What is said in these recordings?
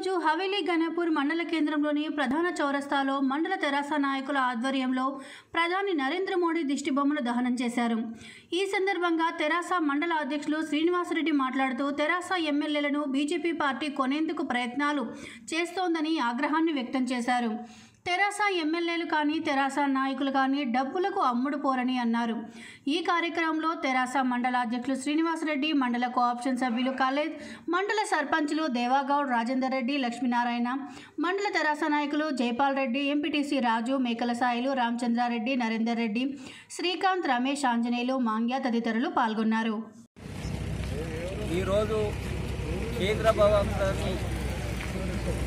ఈరోజు హవేలీ గణపూర్ మండల కేంద్రంలోని ప్రధాన చౌరస్తాలో మండల తెరాస నాయకుల ఆధ్వర్యంలో ప్రధాని నరేంద్ర మోడీ దిష్టిబొమ్మను దహనం చేశారు. ఈ సందర్భంగా తెరాస మండల అధ్యక్షులు శ్రీనివాసరెడ్డి మాట్లాడుతూ తెరాస ఎమ్మెల్యేలను బీజేపీ పార్టీ కొనేందుకు ప్రయత్నాలు చేస్తోందని ఆగ్రహాన్ని వ్యక్తం చేశారు. తెరాస ఎమ్మెల్యేలు కానీ తెరాస నాయకులు కానీ డబ్బులకు అమ్ముడు పోరని అన్నారు. ఈ కార్యక్రమంలో తెరాస మండల అధ్యక్షులు శ్రీనివాసరెడ్డి మండల కోఆప్షన్ సభ్యులు కాలేజ్ మండల సర్పంచులు దేవాగౌడ్ రాజేందర్ రెడ్డి లక్ష్మీనారాయణ మండల తెరాస నాయకులు జైపాల్ రెడ్డి ఎంపీటీసీ రాజు మేకల సాయిలు రామచంద్రారెడ్డి నరేందర్ రెడ్డి శ్రీకాంత్ రమేష్ ఆంజనేయులు మాంగ్య తదితరులు పాల్గొన్నారు. ఈరోజు కేంద్ర ప్రభుత్వాన్ని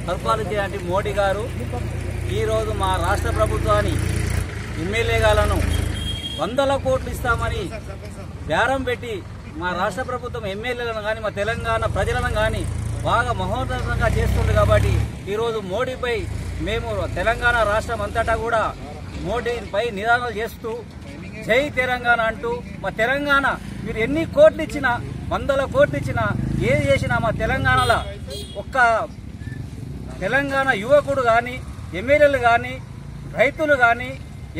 పరిపాలించేటువంటి మోడీ గారు ఈరోజు మా రాష్ట్ర ప్రభుత్వాన్ని ఎమ్మెల్యేగాలను వందల కోట్లు ఇస్తామని బేరం పెట్టి మా రాష్ట్ర ప్రభుత్వం ఎమ్మెల్యేలను కానీ మా తెలంగాణ ప్రజలను కానీ బాగా మహోన్నతంగా చేస్తుంది కాబట్టి ఈరోజు మోడీపై మేము తెలంగాణ రాష్ట్రం అంతటా కూడా మోడీపై నిదానాలు చేస్తూ జై తెలంగాణ అంటూ మా తెలంగాణ మీరు ఎన్ని కోట్లు ఇచ్చినా వందల కోట్లు ఇచ్చినా ఏది చేసినా మా తెలంగాణలో ఒక్క తెలంగాణ యువకుడు కానీ ఎమ్మెల్యేలు కానీ రైతులు కానీ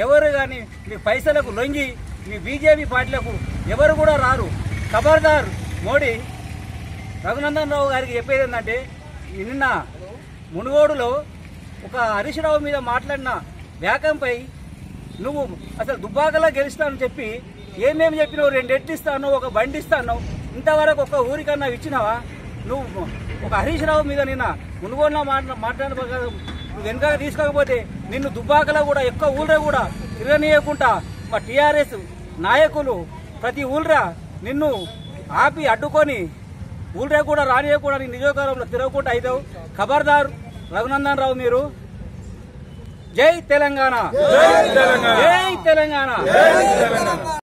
ఎవరు కానీ మీ పైసలకు లొంగి మీ బీజేపీ పార్టీలకు ఎవరు కూడా రారు. ఖబర్దార్ మోడీ రఘునందన్ రావు గారికి చెప్పేది ఏంటంటే నిన్న మునుగోడులో ఒక హరీష్ రావు మీద మాట్లాడిన వ్యాకంపై నువ్వు అసలు దుబ్బాకలా గెలుస్తానని చెప్పి ఏమేమి చెప్పినావు రెండు ఇస్తాను ఒక బండి ఇస్తాను ఇంతవరకు ఒక ఊరికన్నా ఇచ్చినావా? నువ్వు ఒక హరీష్ రావు మీద నిన్న మునుగోడులో మాట్లా మాట్లాడబోగా వెనకాల తీసుకోకపోతే నిన్ను దుబ్బాకలో కూడా ఎక్కువ ఊళ్ళో కూడా తిరగనీయకుండా మా టీఆర్ఎస్ నాయకులు ప్రతి ఊళ్ళో నిన్ను ఆపి అడ్డుకొని ఊళ్ళో కూడా రానియకుండా నీ నియోజకవర్గంలో తిరగకుండా అవుతావు ఖబర్దార్ రఘునందన్ రావు మీరు. జై తెలంగాణ. జై తెలంగాణ.